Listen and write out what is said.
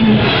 Hey!